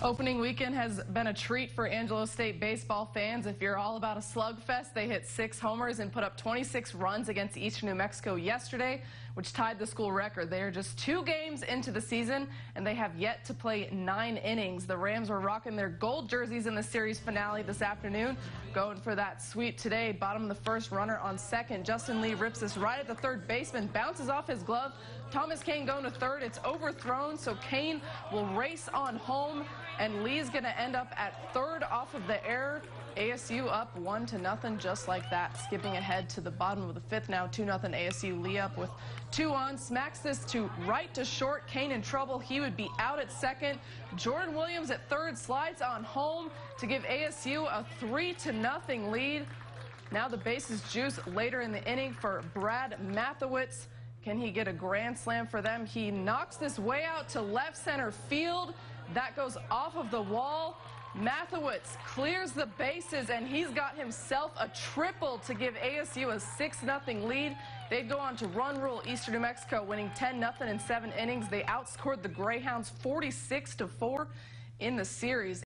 Opening weekend has been a treat for Angelo State baseball fans. If you're all about a slugfest, they hit six homers and put up 26 runs against Eastern New Mexico yesterday, which tied the school record. They are just two games into the season, and they have yet to play nine innings. The Rams were rocking their gold jerseys in the series finale this afternoon, going for that sweep today. Bottom of the first, runner on second. Justin Lee rips this right at the third baseman, bounces off his glove. Thomas Kane going to third. It's overthrown, so Kane will race on home and Lee's going to end up at third off of the error. ASU up one to nothing, just like that. Skipping ahead to the bottom of the fifth now, two nothing. ASU Lee up with two on. Smacks this to right to short. Kane in trouble. He would be out at second. Jordan Williams at third slides on home to give ASU a three to nothing lead. Now the bases juice later in the inning for Brad Mathewitz. Can he get a grand slam for them? He knocks this way out to left center field. That goes off of the wall. Mathewitz clears the bases, and he's got himself a triple to give ASU a 6-0 lead. They'd go on to run rule Eastern New Mexico, winning 10-0 in seven innings. They outscored the Greyhounds 46-4 in the series.